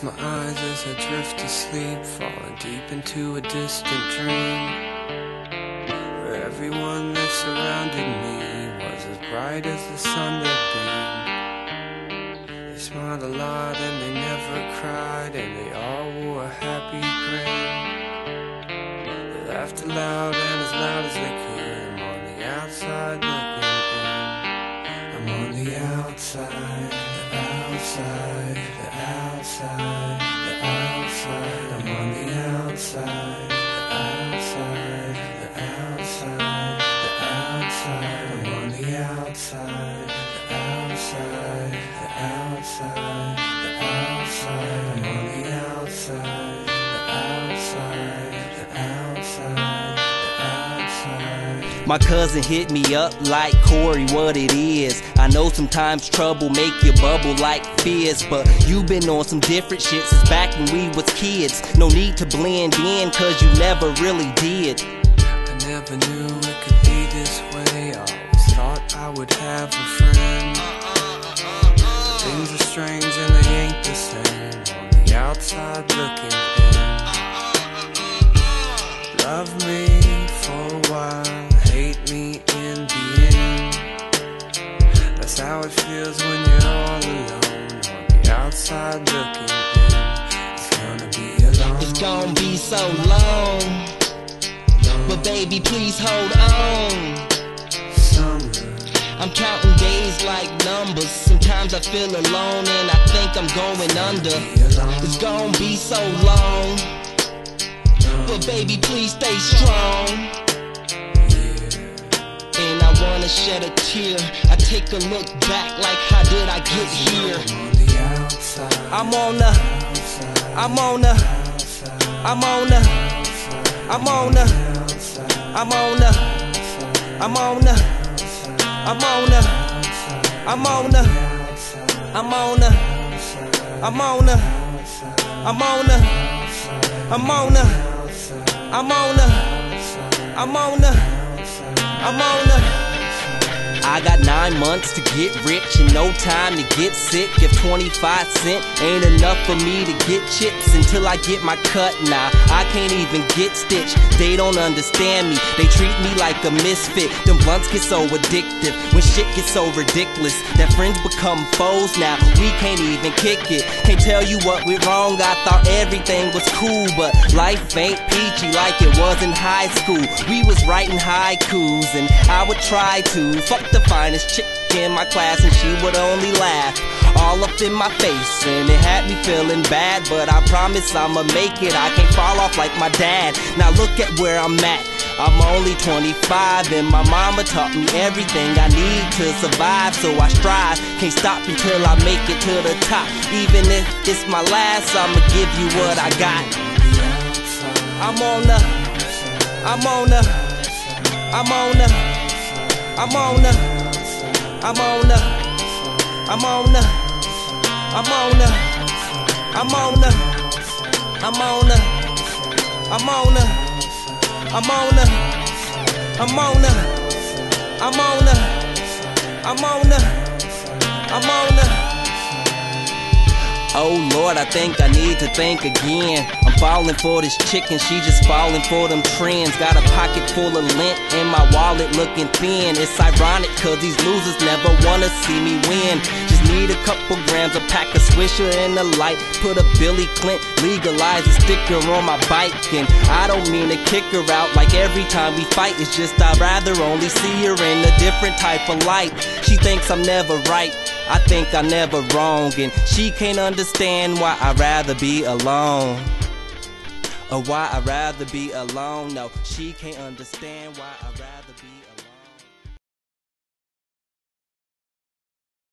close my eyes as I drift to sleep, falling deep into a distant dream. Where everyone that surrounded me was as bright as the sun that beamed. They smiled a lot and they never cried, and they all wore a happy grin. They laughed aloud and as loud as they could. I'm on the outside looking in. I'm on the outside, the outside, the outside, time. My cousin hit me up like Corey, what it is. I know sometimes trouble make you bubble like fizz, but you been on some different shit since back when we was kids. No need to blend in, cause you never really did. I never knew it could be this way. Always thought I would have a friend. Things are strange and they ain't the same. On the outside looking in. Love me for a while, hate me in the end. That's how it feels when you're all alone. On the outside looking in. It's gonna be alone. It's gonna be so long, but baby, please hold on. Summer. I'm counting days like numbers. Sometimes I feel alone and I think I'm going under. It's gonna be so long, but baby, please stay strong. And I wanna shed a tear. I take a look back, like how did I get here? On the outside, I'm on the, I'm on the, I'm on the, I'm on the, I'm on the, I'm on the, I'm on the, I'm on the, I'm on the, I'm on the, I'm on the, I'm on the, I'm on the, I'm on the, I'm on the. I got nine months to get rich and no time to get sick. If 25 cent ain't enough for me to get chips until I get my cut, nah, I can't even get stitched. They don't understand me, they treat me like a misfit. Them blunts get so addictive when shit gets so ridiculous that friends become foes now. We can't even kick it. Can't tell you what went wrong. I thought everything was cool, but life ain't peachy like it was in high school. We was writing haikus and I would try to fuck the finest chick in my class and she would only laugh all up in my face and it had me feeling bad but I promise I'ma make it. I can't fall off like my dad. Now look at where I'm at. I'm only 25 and my mama taught me everything I need to survive so I strive. Can't stop until I make it to the top. Even if it's my last I'ma give you what I got. I'm on the I'm on the I'm on the I'm on the I'm on the I'm on the I'm on the I'm on the I'm on the I'm on the I'm on the I'm on the I'm on the I'm on the I'm on the Oh Lord, I think I need to think again. I'm falling for this chicken, she just falling for them trends. Got a pocket full of lint and my wallet looking thin. It's ironic cause these losers never wanna see me win. Just need a couple grams, a pack of Swisher and a light. Put a Billy Clint legalize a sticker on my bike. And I don't mean to kick her out like every time we fight. It's just I'd rather only see her in a different type of light. She thinks I'm never right. I think I'm never wrong, and she can't understand why I'd rather be alone. Or why I'd rather be alone. No, she can't understand why I'd rather be alone.